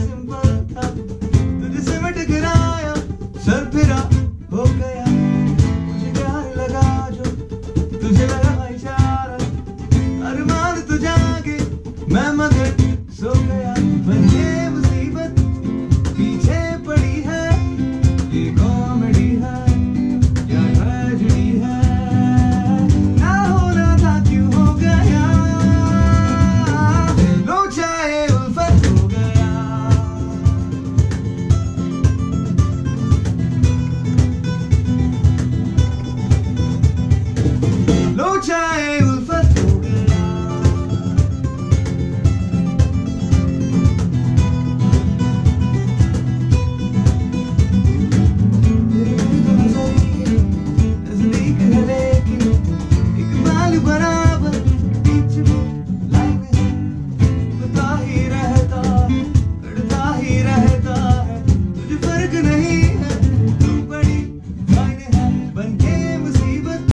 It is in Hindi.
सिंपल था। तुझसे मैं टकराया सर फिरा हो गया। लगा जो तुझे लगा इशारा। अरमान मैं मगर time.